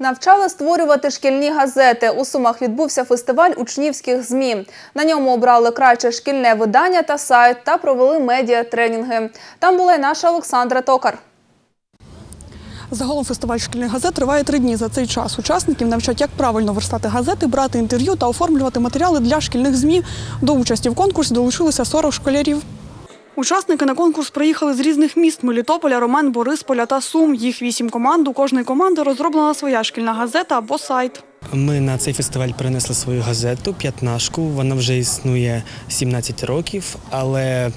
Навчали створювати шкільні газети. У Сумах відбувся фестиваль учнівських ЗМІ. На ньому обрали краще шкільне видання та сайт та провели медіа-тренінги. Там була й наша Олександра Токар. Загалом фестиваль шкільних газет триває три дні. За цей час учасників навчать, як правильно верстати газети, брати інтерв'ю та оформлювати матеріали для шкільних ЗМІ. До участі в конкурсі долучилися 40 школярів. Учасники на конкурс приїхали з різних міст – Мелітополя, Роман, Борисполя та Сум. Їх вісім команд. У кожної команди розроблена своя шкільна газета або сайт. Ми на цей фестиваль принесли свою газету п'ятнашку. Вона вже існує 17 років, але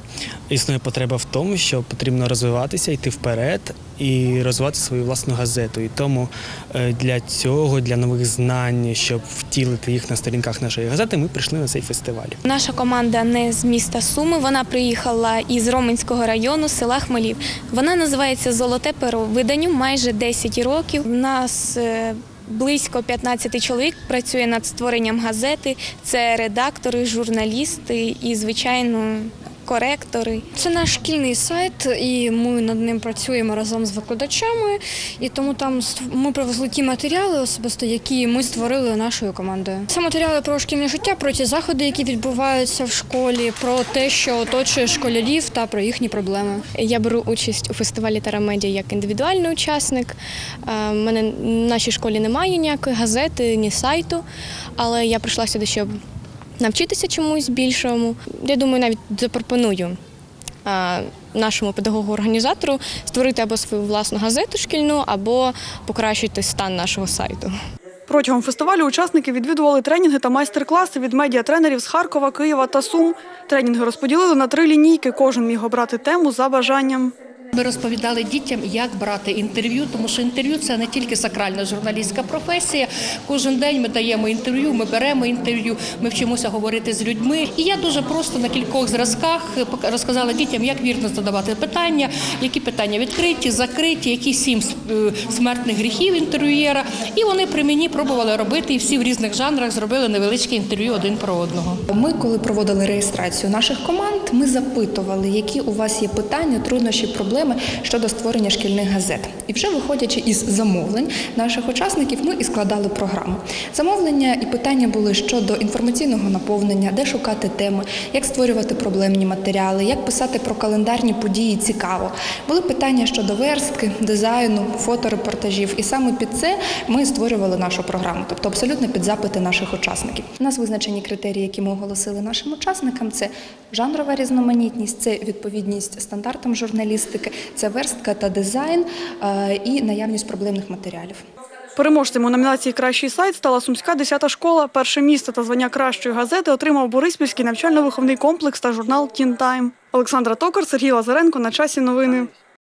існує потреба в тому, що потрібно розвиватися, йти вперед і розвивати свою власну газету. І тому е, для цього, для нових знань, щоб втілити їх на сторінках нашої газети, ми прийшли на цей фестиваль. Наша команда не з міста Суми. Вона приїхала із Роменського району села Хмелів. Вона називається Золоте перо. Виданню майже 10 років. У нас е, близько 15 чоловік працює над створенням газети. Це редактори, журналісти і, звичайно, коректори. Це наш шкільний сайт, і ми над ним працюємо разом з викладачами. І тому там ми привезли ті матеріали, особисто які ми створили нашою командою. Це матеріали про шкільне життя, про ті заходи, які відбуваються в школі, про те, що оточує школярів та про їхні проблеми. Я беру участь у фестивалі Тарамедіа як індивідуальний учасник. Е, в мене в нашій школі немає ніякої газети, ні сайту, але я прийшла сюди, щоб навчитися чомусь більшому. Я думаю, навіть запропоную нашому педагогу-організатору створити або свою власну газету шкільну, або покращити стан нашого сайту. Протягом фестивалю учасники відвідували тренінги та майстер-класи від медіатренерів з Харкова, Києва та Сум. Тренінги розподілили на три лінійки. Кожен міг обрати тему за бажанням. Ми розповідали дітям, як брати інтерв'ю, тому що інтерв'ю це не тільки сакральна журналістська професія. Кожен день ми даємо інтерв'ю, ми беремо інтерв'ю, ми вчимося говорити з людьми. І я дуже просто на кількох зразках розказала дітям, як вірно задавати питання, які питання відкриті, закриті, які сім е, смертних гріхів інтерв'юєра. І вони при мені пробували робити, і всі в різних жанрах зробили невеличке інтерв'ю один про одного. Ми, коли проводили реєстрацію наших команд, ми запитували, які у вас є питання, труднощі, проблеми щодо створення шкільних газет. І вже виходячи із замовлень наших учасників, ми і складали програму. Замовлення і питання були щодо інформаційного наповнення, де шукати теми, як створювати проблемні матеріали, як писати про календарні події цікаво. Були питання щодо верстки, дизайну, фоторепортажів. І саме під це ми створювали нашу програму, тобто абсолютно під запити наших учасників. У нас визначені критерії, які ми оголосили нашим учасникам: це жанрова різноманітність, це відповідність стандартам журналістики, це верстка та дизайн е, і наявність проблемних матеріалів. Переможцем у номінації Кращий сайт стала Сумська 10-та школа. Перше місце та звання кращої газети отримав Бориспільський навчально-виховний комплекс та журнал Тін Тайм. Олександра Токар, Сергій Лазаренко. На часі новини.